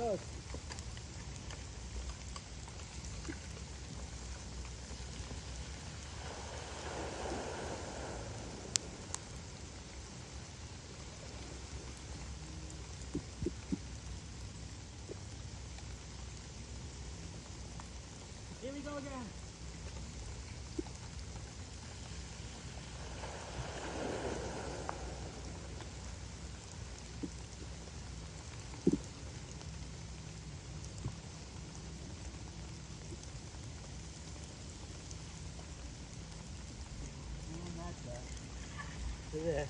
does. Here we go again. 对不对？